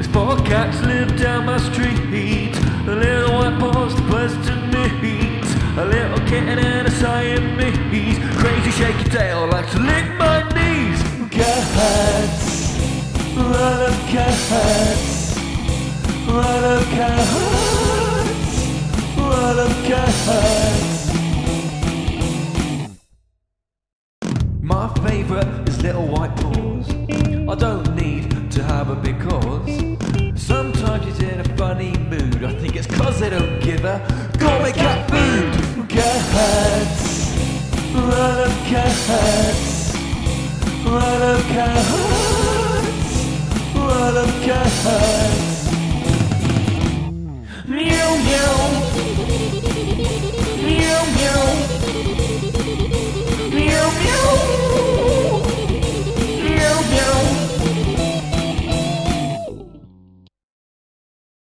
There's four cats live down my street. A little white paws to meet. A little kitten and a Siamese. Crazy shaky tail likes to lick my knees. Cats, I love cats. I love cats. I love cats. My favourite is little white paws. I don't need to have a big cause. Sometimes he's in a funny mood. I think it's cause they don't give a gourmet cat food. Cats, love cats. Love cats. Love cats.